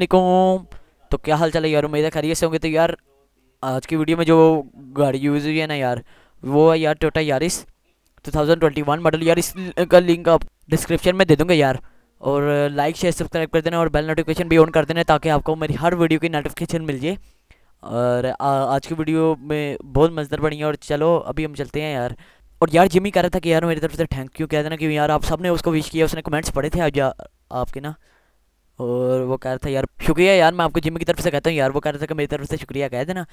वालेकुम तो क्या हाल चाल है यार? उम्मीद है खैरियत से होंगे तो यार, आज की वीडियो में जो गाड़ी यूज़ हुई है ना यार, वो है यार टोटा यारिस 2021 मॉडल यार। इसका लिंक आप डिस्क्रिप्शन में दे दूँगा यार। और लाइक शेयर सब्सक्राइब कर देना और बेल नोटिफिकेशन भी ऑन कर देना ताकि आपको मेरी हर वीडियो की नोटिफिकेशन मिल जाए। और आज की वीडियो में बहुत मज़ेदार बनी है और चलो, अभी हम चलते हैं यार। और यार जिमी कह रहा था कि यार मेरी तरफ़ से थैंक यू कह देना कि यार आप सबने उसको विश किया, उसने कमेंट्स पढ़े थे आज, आपके ना? और वो कह रहा था, यार, शुक्रिया यार, मैं आपको जिम की तरफ़ से कहता हूँ यार, वो कह रहा था कि मेरी तरफ़ से शुक्रिया, कह देना।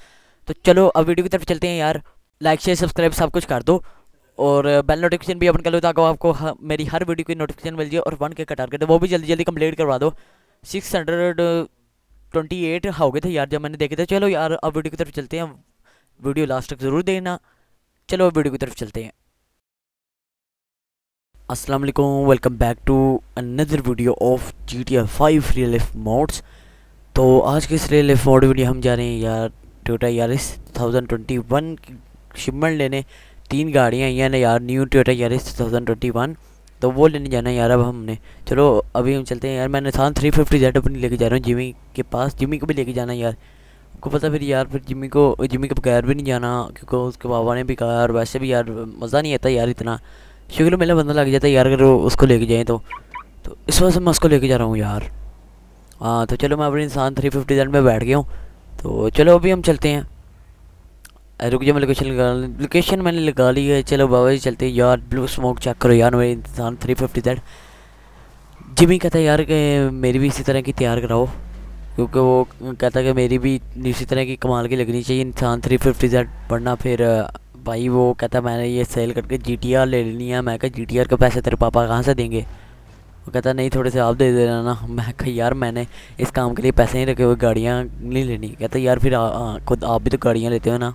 तो चलो, अब वीडियो की तरफ़ चलते हैं यार। लाइक शेयर सब्सक्राइब सब कुछ कर दो। और बेल नोटिफिकेशन भी अपन कर लो ताकि आपको मेरी हर वीडियो की नोटिफिकेशन मिल जाए और वन के का टारगेट वो भी जल्दी जल्दी कंप्लीट करवा दो। सिक्स हंड्रेड ट्वेंटी एट हो गए थे यार, जब मैंने देखे थे। चलो यार, अब वीडियो की तरफ़ चलते हैं। वीडियो लास्ट तक ज़रूर देखना। चलो, अब वीडियो की तरफ़ चलते हैं। अस्सलाम वालेकुम welcome back to another video of G T F five real life mods तो आज के इस रियल लाइफ मोड वीडियो हम जा रहे हैं यार Toyota Yaris thousand twenty one की शिपमेंट लेने। तीन गाड़ियाँ आई हैं यार न्यू टोटा यारिस थाउज़ेंड ट्वेंटी वन तो वो लेने जाना है यार अब हमने। चलो, अभी हम चलते हैं यार, मैं निशान थ्री फिफ्टी जेड अपनी लेके जा रहा हूँ जिमी के पास। जिमी को भी लेके जाना है यार। आपको पता फिर यार, फिर जिमी को जिमी के बगैर भी नहीं जाना, क्योंकि उसके बाबा ने भी कहा यार वैसे भी यार, मज़ा नहीं आता यार इतना। शुक्र मेला बंदा लग जाता है, यार, अगर उसको लेके जाए तो। तो इस वजह से मैं उसको लेके जा रहा हूँ, यार। हाँ तो चलो मैं अपने इंसान थ्री फिफ्टी जेड में बैठ गया हूँ। तो चलो अभी हम चलते हैं। रुक जाओ, मैं लोकेशन लगा लोकेशन मैंने लगा ली है। चलो बाबा जी चलते हैं। यार ब्लू स्मोक चेक करो। यार, मेरे इंसान थ्री फिफ्टी जेड जिमी कहता है, यार, कि मेरी भी इसी तरह की तैयार कराओ। क्योंकि वो कहता है कि मेरी भी इसी तरह की कमाल की लगनी चाहिए। इंसान थ्री फिफ्टी जेड वरना फिर भाई वो कहता मैंने ये सेल करके जी टी आर ले लेनी है। मैं कहा जी टी आर के पैसे तेरे पापा कहाँ से देंगे? वो कहता नहीं थोड़े से आप दे देना ना। मैं कहा यार मैंने इस काम के लिए पैसे नहीं रखे हुए गाड़ियाँ नहीं लेनी। कहता यार फिर आ, आ, खुद आप भी तो गाड़ियाँ लेते हो ना?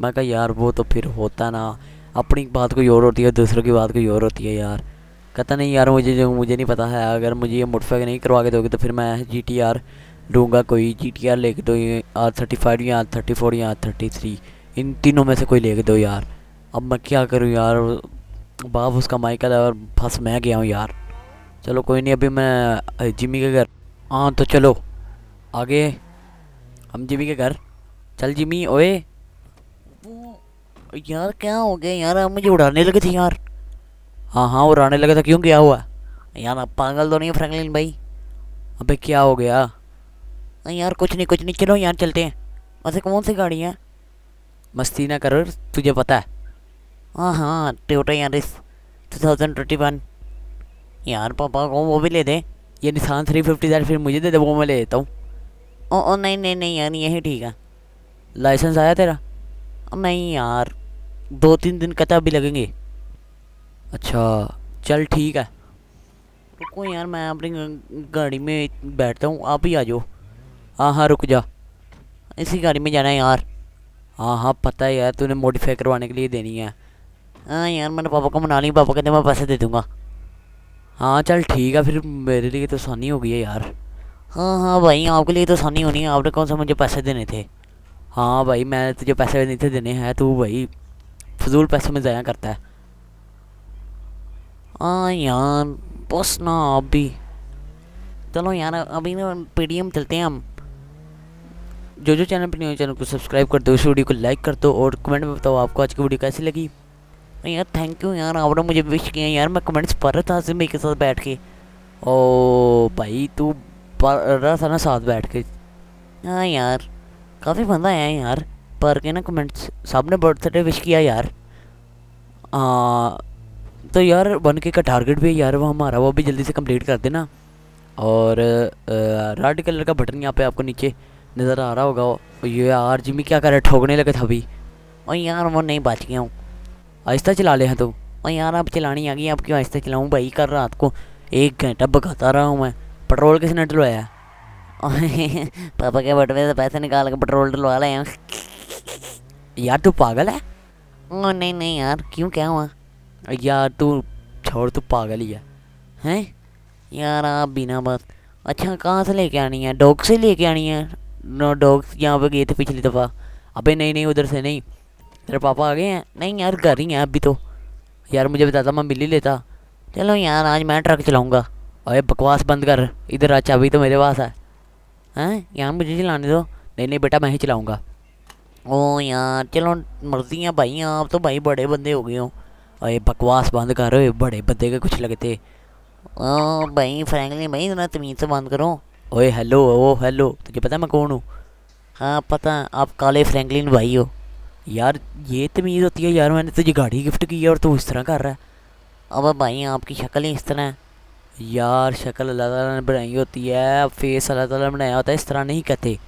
मैं कहा यार वो तो फिर होता ना। अपनी बात कोई और होती है दूसरों की बात कोई और होती है यार। कहता नहीं यार मुझे जो मुझे नहीं पता है। अगर मुझे ये मुटफेक नहीं करवा के दोगे तो फिर मैं जी टी आर लूँगा। कोई जी टी आर लेके दो आर थर्टी फाइव या आर थर्टी फोर या आर थर्टी थ्री इन तीनों में से कोई लेके दो यार। अब मैं क्या करूँ यार? बाप उसका माइकल है और फंस मैं गया हूँ यार। चलो कोई नहीं, अभी मैं जिमी के घर। हाँ तो चलो। आगे। हम जिमी के घर। चल जिमी, ओए। यार, क्या हो गया यार? अब मुझे उड़ाने लगे थे यार। हाँ हाँ उड़ाने लगे था। क्यों, क्या हुआ? यार अब पागल तो नहीं फ्रैंकलिन भाई? अबे, क्या हो गया? यार, कुछ नहीं कुछ नहीं। चलो यार, चलते हैं। वैसे कौन सी गाड़ी है? मस्ती ना करो, तुझे पता है। हाँ हाँ Toyota Yaris two thousand twenty one यार, पापा को वो भी ले दे। ये निशान थ्री फिफ्टी ज़ार फिर मुझे दे दे, वो मैं ले देता हूँ। ओ ओ, नहीं नहीं नहीं यार, यही ठीक है। लाइसेंस आया तेरा? नहीं यार दो तीन दिन कता भी लगेंगे। अच्छा चल ठीक है। रुको यार, मैं अपनी गाड़ी में बैठता हूँ, आप ही आ जाओ। हाँ हाँ रुक जा। इसी गाड़ी में जाना है यार। हाँ हाँ पता है यार, तूने मॉडिफाई करवाने के लिए देनी है। हाँ यार, मैंने पापा को मना ली, पापा कहते मैं पैसे दे दूँगा। हाँ चल ठीक है, फिर मेरे लिए तो आसानी हो गई है यार। हाँ हाँ भाई, आपके लिए तो आसानी होनी है, आपने कौन सा मुझे पैसे देने थे? हाँ भाई मैं तुझे पैसे नहीं थे देने हैं, तू भाई, फजूल पैसे में ज़ाया करता है। हाँ यार, बस ना आप भी चलो यार, अभी ना पेटीएम चलते हैं हम। जो जो चैनल पर नहीं हो चैनल को सब्सक्राइब कर दो इस वीडियो को लाइक कर दो और कमेंट में बताओ आपको आज की वीडियो कैसी लगी। यार थैंक यू यार आपने मुझे विश किया यार मैं कमेंट्स पढ़ रहा था सिमी के साथ बैठ के। ओ भाई तू पढ़ रहा था ना साथ बैठ के। हाँ यार काफ़ी बंदा आया यार पढ़ के ना कमेंट्स सबने बर्थडे विश किया यार। आ, तो यार वन के का टारगेट भी है यार वो हमारा वो भी जल्दी से कंप्लीट कर देना। और रेड कलर का बटन यहाँ पे आपको नीचे नज़र आ रहा होगा ये यार जिमी क्या कर, ठोकने लगे था अभी। और यार वो नहीं बच गया हूँ। आहिस्ता चला ले तो। और यार, अब चलानी आ गई अब क्यों आहिस्ता चलाऊँ? भाई कर रात को एक घंटा भगाता रहा हूँ मैं। पेट्रोल किसने डलवाया? पापा के बटवे से पैसे निकाल के पेट्रोल डलवा लाए यार, तू पागल है? नहीं नहीं यार, क्यों क्या हुआ? यार, तू छोड़, तू पागल ही है। हैं? यार, आप बिना बात। अच्छा कहाँ से लेके आनी है? डॉग से लेके आनी है? नो डॉग्स यहाँ पे गए थे पिछली दफ़ा। अबे नहीं नहीं, उधर से नहीं। तेरे पापा आ गए हैं? नहीं यार घर ही हैं अभी तो। यार मुझे बताता, मैं मिल ही लेता। चलो यार, आज मैं ट्रक चलाऊँगा। अरे बकवास बंद कर। इधर आ, चाबी तो मेरे पास है। हैं? यार मुझे चलाने दो। नहीं नहीं बेटा, मैं ही चलाऊँगा। ओ यार, चलो, मर्ज़ी है भाई। आप तो भाई बड़े बंदे हो गए हो। अरे बकवास बंद कर। रहे बड़े बंदे के कुछ लगते। ओ भाई फ्रैंकलिन भाई, इतना तमीज़ से बंद करो। ओए हेलो, ओ हेलो, तुझे पता मैं कौन हूँ? हाँ पता आप काले फ्रैंकलिन भाई हो। यार, ये तमीज़ होती है यार, मैंने तुझे गाड़ी गिफ्ट की है और तू इस तरह कर रहा है। अब भाई, आपकी शक्ल ही इस तरह है। यार, शक्ल अल्लाह ताला ने बनाई होती है फेस अल्लाह ताला ने बनाया होता है, इस तरह नहीं कहते।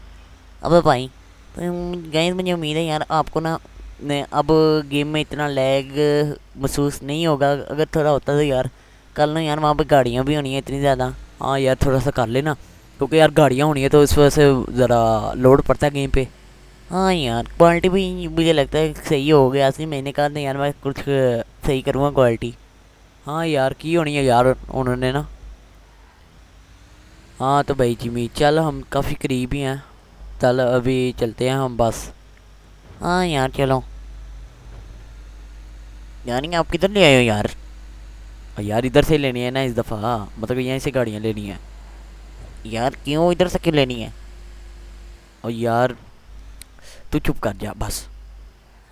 अब भाई तो गए मुझे उम्मीद है यार, आपको ना अब गेम में इतना लैग महसूस नहीं होगा। अगर थोड़ा होता तो यार, कल ना यार वहाँ पर गाड़ियाँ भी होनी है इतनी ज़्यादा। हाँ यार, थोड़ा सा कर लेना। क्योंकि यार गाड़ियाँ होनी है तो इस वजह से ज़रा लोड पड़ता है गेम पे। हाँ यार क्वालिटी भी, मुझे लगता है सही हो गया। इसी महीने का यार मैं कुछ सही करूँगा क्वालिटी हाँ यार, की होनी है यार उन्होंने ना। हाँ तो भाई जिमी, चल हम काफ़ी करीब ही हैं। चल अभी चलते हैं हम बस। हाँ यार, चलो। यानी आप किधर ले आए हो यार? यार इधर से लेनी है ना इस दफ़ा। मतलब यहीं से गाड़ियाँ लेनी है। यार क्यों इधर से क्यों लेनी है? और यार, तू चुप कर जा, बस।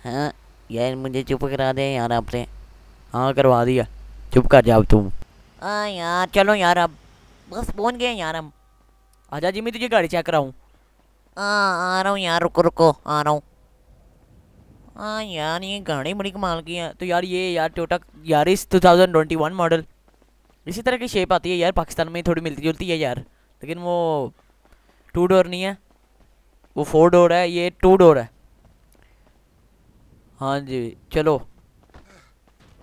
हाँ यार मुझे चुप करा दे यार आपसे हाँ करवा दिया। चुप कर जा अब तुम हाँ यार, चलो यार अब। बस पहुँच गए यार हम आजा जी, मैं तुझे गाड़ी चेक कराऊँ। हाँ आ रहा हूँ यार, रुको रुको, आ रहा हूँ। हाँ यार, ये गाड़ी बड़ी कमाल की है। तो यार ये यार टोटा यार यारिस 2021 मॉडल इसी तरह की शेप आती है यार, पाकिस्तान में थोड़ी मिलती जुलती है यार। लेकिन वो टू डोर नहीं है। वो फोर डोर है ये टू डोर है। हाँ जी चलो।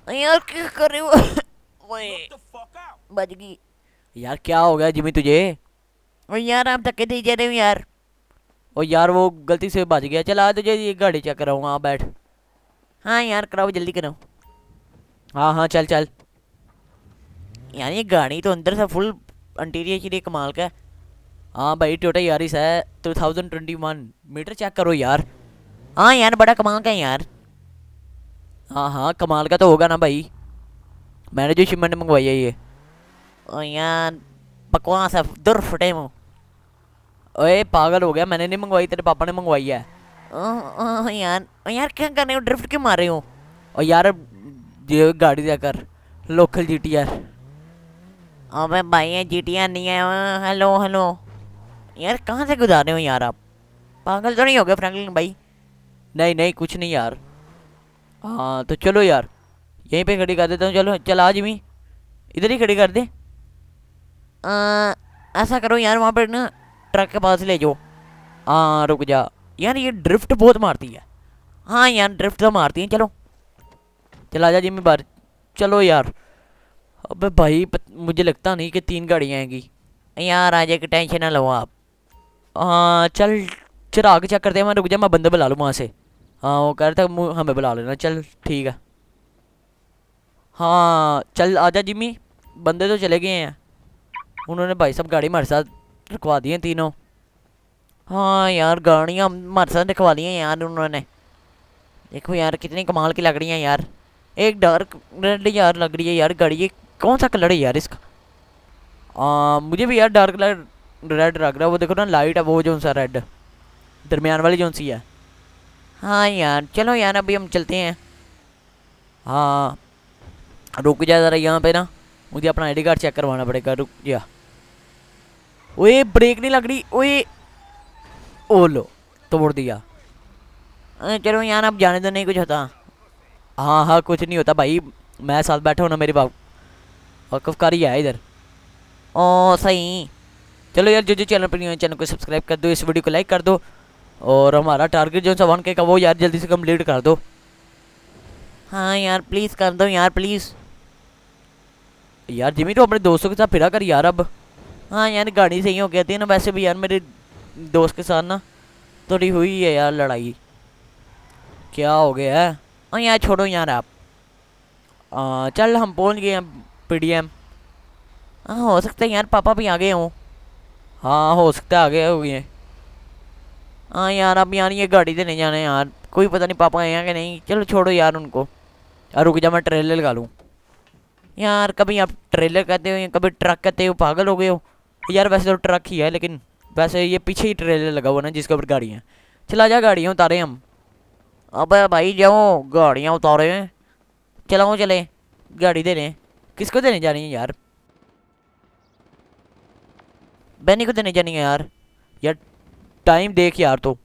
यार क्या कर रहे हो? बच गई। यार क्या हो गया जिमी तुझे? और यार आप धक्के दे जा रहे हो यार। और यार वो गलती से बच गया। चला तुझे ये गाड़ी चेक कराऊँगा हाँ बैठ। हाँ यार कराओ जल्दी कराओ। हाँ हाँ चल चल। यार ये गाड़ी तो अंदर से फुल इंटीरियर के लिए कमाल का है। हाँ भाई टोटा यारिस है two thousand twenty one meter check करो यार। हाँ यार बड़ा कमाल का है यार। हाँ हाँ कमाल का तो होगा ना भाई। मैंने जो शिमन ने मंगवाई है ये। ओ यार बकवास है दुर फटे मुँह। ओए पागल हो गया मैंने नहीं मंगवाई तेरे पापा ने मंगवाई है। ओ, ओ, यार ओ, यार क्या कर रहे हो? ड्रिफ्ट क्यों मार रहे हो? और यार गाड़ी जाकर कर लोकल जी टी आर अबे भाई ये जी टी आर नहीं है। Hello hello. यार कहाँ से गुजार रहे हो यार आप? पागल तो नहीं हो गए फ्रैंकलिन भाई। नहीं नहीं कुछ नहीं यार। हाँ तो चलो यार। यहीं पे खड़ी कर देता हूँ। चलो चल आज भी। इधर ही खड़ी कर दे। आ, ऐसा करो यार वहाँ पर ना ट्रक के पास ले जाओ। हाँ रुक जा। यार ये ड्रिफ्ट बहुत मारती है। हाँ यार ड्रिफ्ट तो मारती है चलो। चला जा जिम्मे बार चलो यार। अबे भाई मुझे लगता नहीं कि तीन गाड़ियाँ आएँगी। यार, आज एक टेंशन ना लो आप। हाँ चल चिराग चेक करते हैं। मैं रुक जा, मैं बंदे बुला लूँ वहाँ से। हाँ वो कह रहा था हमें बुला लेना। चल, ठीक है। हाँ चल, आजा जिम्मी। बंदे तो चले गए हैं। उन्होंने भाई साहब गाड़ी हमारे साथ रखवा दी हैं तीनों। हाँ यार, गाड़ियाँ हमारे साथ रखवा दी हैं यार उन्होंने। देखो यार, कितनी कमाल की लग रही हैं यार। एक डार्क रेड यार लग रही है यार, गाड़ी ये कौन सा कलर है यार इसका? आ, मुझे भी यार डार्क कलर रेड लग रहा है वो देखो ना लाइट है वो जो सा रेड दरमियान वाली जो सी है। हाँ यार चलो यार अभी हम चलते हैं। हाँ। रुक जा ज़रा यहाँ पे ना। मुझे अपना आईडी कार्ड चेक करवाना पड़ेगा। रुक जा। ओए ब्रेक नहीं लग रही। ओए ओ लो तोड़ दिया। चलो यार अब जाने तो नहीं कुछ होता। हाँ हाँ कुछ नहीं होता भाई। मैं साथ बैठा हूँ ना मेरे बाप वकफ कारी है इधर। ओ सही। चलो यार जो जो चैनल पर नहीं है चैनल को सब्सक्राइब कर दो इस वीडियो को लाइक कर दो। और हमारा टारगेट जो सा वन के का वो यार जल्दी से कंप्लीट कर दो। हाँ यार प्लीज़ कर दो यार प्लीज़ यार जिमी तो अपने दोस्तों के साथ फिरा कर यार अब। हाँ यार गाड़ी सही हो कहती है ना वैसे भी यार मेरे दोस्त के साथ ना थोड़ी हुई है यार लड़ाई। क्या हो गया है? हाँ यार छोड़ो यार आप। आ, चल हम पहुँच गए हैं। पी डी एम हाँ हो सकता है यार पापा भी आ गए हों। हाँ हो सकता है आ गए हो गए। हाँ यार अब यार ये गाड़ी से नहीं जाना यार। कोई पता नहीं पापा आए हैं कि नहीं। चलो छोड़ो यार उनको। यार रुक जा मैं ट्रेलर लगा लूँ। यार कभी आप ट्रेलर कहते हो या कभी ट्रक कहते हो पागल हो गए हो? यार वैसे तो ट्रक ही है लेकिन वैसे ये पीछे ही ट्रेलर लगा हुआ ना जिसके ऊपर गाड़ियाँ चला जा गाड़ियाँ उतारे हम। अब भाई जाओ गाड़ियाँ उतारे। हैं चलाओ चले। गाड़ी देने किसको देने जानी है यार? बैनी को देने जानी है यार। यार टाइम देख यार तो।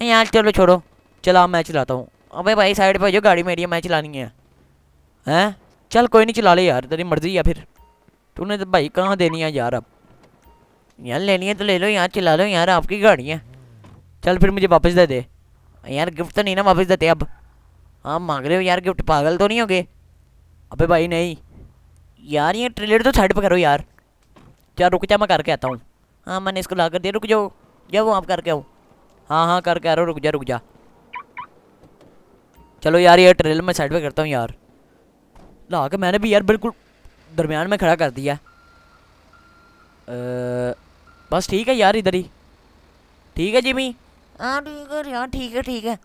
यार चलो छोड़ो। चला, मैं चलाता हूँ। अबे भाई साइड पे जो गाड़ी मेरी है, मैं चलानी है। हैं? चल, कोई नहीं, चला ले यार। तेरी मर्ज़ी है फिर। तूने तो भाई, कहाँ देनी है यार अब? यार, लेनी है तो ले लो यार, चला लो यार, आपकी गाड़ी है। चल फिर मुझे वापस दे दे। यार, गिफ्ट तो नहीं ना वापस देते अब। हाँ मांग रहे हो यार, गिफ्ट? पागल तो नहीं होगे? अबे भाई नहीं। यार ये ट्रेलर तो साइड पर करो यार। क्या रुक जा मैं करके आता हूँ। हाँ मैंने इसको ला कर दिया रुक जाओ। जाओ आप करके आओ। हाँ हाँ करके आ रहा रुक जा रुक जा। चलो यार ये ट्रेलर मैं साइड पे करता हूँ यार। ला के मैंने भी यार बिल्कुल दरमियान में खड़ा कर दिया बस ठीक है यार इधर ही। ठीक है जिमी? हाँ ठीक है यार ठीक है ठीक है।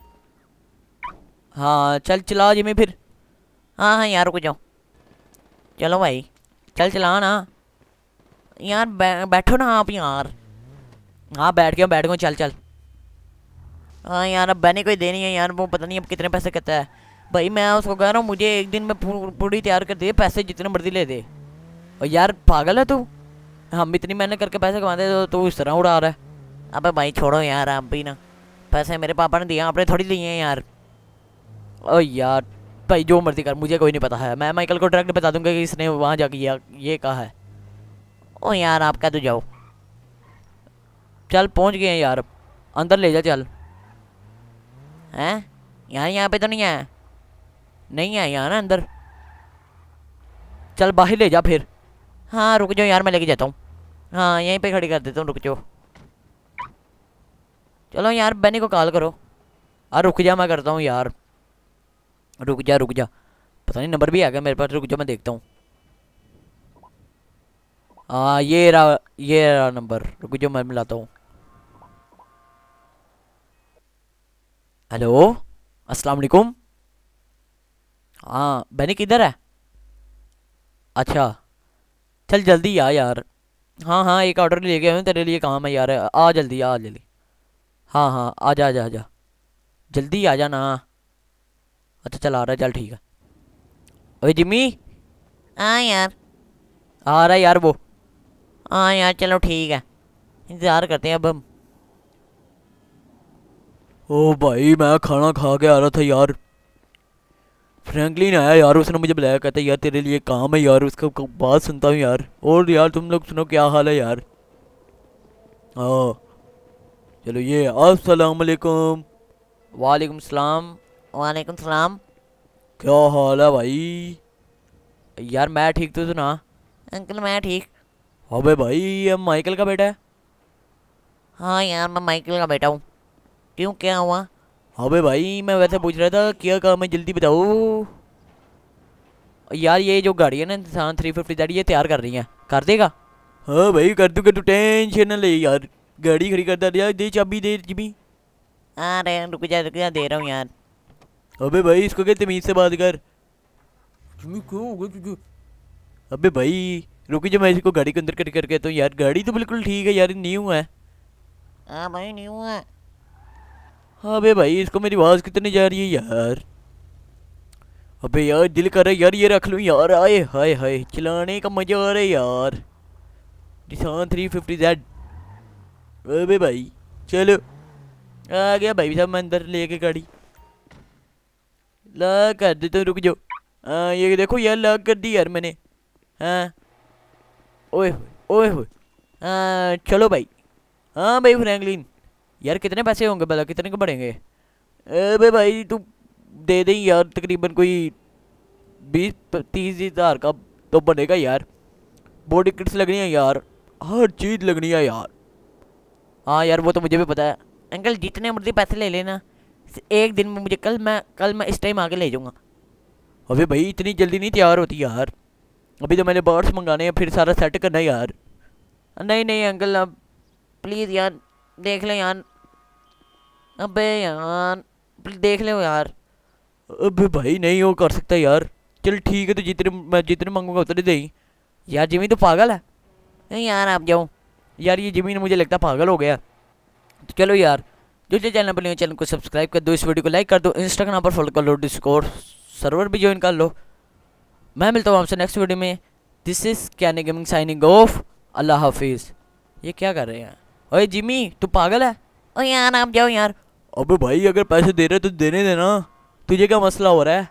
हाँ चल चला जिमी फिर। हाँ हाँ यार रुक जाओ। चलो भाई चल चला ना यार बै, बैठो ना आप यार। हाँ बैठ गया बैठ गया चल चल। हाँ यार अब बैने कोई देनी है यार वो पता नहीं अब कितने पैसे कहता है। भाई मैं उसको कह रहा हूँ मुझे एक दिन में पूरी तैयार कर दे पैसे जितने मर्ज़ी ले दे। और यार पागल है तू? हम इतनी मेहनत करके पैसे कमाते तो तू इस तरह उड़ा रहा है। अबे भाई छोड़ो यार आप भी ना। पैसे मेरे पापा ने दिए आपने थोड़ी लिए हैं यार। ओ यार। भाई, जो मर्ज़ी कर, मुझे कोई नहीं पता है। मैं माइकल को डायरेक्ट बता दूँगा कि इसने वहाँ जाके ये कहा है। ओ यार, आप कह तो जाओ। चल, पहुँच गए हैं यार। अंदर ले जा, चल। हैं? यहाँ यहाँ पे तो नहीं आया नहीं है यार ना अंदर? चल, बाहर ले जा फिर। हाँ रुक जाओ यार, मैं लेके जाता हूँ। हाँ यहीं पे खड़ी कर देता हूँ, रुक जाओ। चलो यार बैनी को कॉल करो। अरे रुक जा, मैं करता हूँ यार। रुक जा रुक जा। पता नहीं नंबर भी आ गया मेरे पास? रुक जा, मैं देखता हूँ। हाँ ये रहा ये रहा नंबर रुक जाओ मैं मिलाता हूँ। हेलो अस्सलाम वालेकुम। हाँ बैनी किधर है? अच्छा। चल, जल्दी आ यार। हाँ हाँ एक ऑर्डर ले गया हूँ, तेरे लिए काम है यार। आ, जल्दी आ, जल्दी। हाँ हाँ आ जा आ जा आ जा। जल्दी आ जा ना अच्छा चल आ रहा है चल ठीक है। ओए जिम्मी। हाँ यार। आ रहा है यार वो। हाँ यार चलो ठीक है। इंतज़ार करते हैं अब हम। ओ भाई मैं खाना खा के आ रहा था यार। फ्रैंकलिन आया यार उसने मुझे बुलाया कहता यार तेरे लिए काम है यार उसका बात सुनता हूँ यार। और यार तुम लोग सुनो क्या हाल है यार? हाँ। चलो ये अस्सलाम वालेकुम। वालेकुम सलाम। वालेकुम सलाम। क्या हाल है भाई? यार मैं ठीक तो सुना? अंकल मैं ठीक। अबे भाई ये माइकल का बेटा है? हाँ यार मैं माइकल का बेटा हूँ। क्यों क्या हुआ? अबे भाई मैं वैसे पूछ रहा था क्या काम है जल्दी बताओ। यार ये जो गाड़ी है ना इंसान थ्री फिफ्टी दैट ये तैयार कर रही है। कर देगा? हाँ भाई कर दूँगा तू टेंशन ना ले यार। गाड़ी खड़ी करता यार दे चाबी दे जिमी। अरे रुक जा रुक जा दे रहा हूँ यार। अबे भाई इसको क्या तमीज से बात कर? क्यों अबे भाई रुकी जो मैं इसको गाड़ी के अंदर कर करके तो यार गाड़ी तो बिल्कुल ठीक है यार न्यू है। हाँ भाई न्यू है। अबे भाई इसको मेरी आवाज़ कितनी जा रही है यार? अबे यार दिल कर रहा है यार ये रख लूँ यार आए हाय हाय चलाने का मज़ा आ रहा है यार। निशान थ्री फिफ्टी जेड अबे भाई चलो। आ गया भाई साहब मैं अंदर लेके गाड़ी। लॉक कर देता हूँ रुक जाओ। हाँ ये देखो यार लॉक कर दी यार मैंने। हाँ। ओए ओए हो हाँ चलो भाई। हाँ भाई फ्रैंकलिन। यार कितने पैसे होंगे भला? कितने के बढ़ेंगे? अबे भाई, तू दे दे यार, तकरीबन कोई बीस, तीस हज़ार का तो बनेगा यार। बॉडी किट्स लगनी है यार। हर चीज़ लगनी है यार। हाँ यार, वो तो मुझे भी पता है। अंकल, जितने मर्ज़ी पैसे ले लेना। एक दिन में मुझे कल मैं कल मैं इस टाइम आके ले जाऊँगा। अबे भाई इतनी जल्दी नहीं तैयार होती यार। अभी तो मैंने बर्ड्स मंगाने हैं फिर सारा सेट करना है यार। नहीं नहीं अंकल अब प्लीज़ यार देख लें यार। अबे यार देख ले यार। अबे भाई नहीं वो कर सकता यार। चल ठीक है तो जितने मैं जितने मांगूँगा उतने दे। यार जिमी तो पागल है। नहीं यार आप जाओ। यार ये जिमी ने मुझे लगता पागल हो गया। तो चलो यार जो जो चैनल पर चैनल को सब्सक्राइब कर दो, इस वीडियो को लाइक कर दो इंस्टाग्राम पर फॉलो कर लो डिस्कोर सर्वर भी ज्वाइन कर लो। मैं मिलता हूँ आपसे नेक्स्ट वीडियो में। This is Kenny gaming signing off अल्लाह हाफिज़। ये क्या कर रहे हैं? अरे जिमी, तू पागल है? ओ यार, आप जाओ यार। अबे भाई, अगर पैसे दे रहे तो देने देना। तुझे क्या मसला हो रहा है?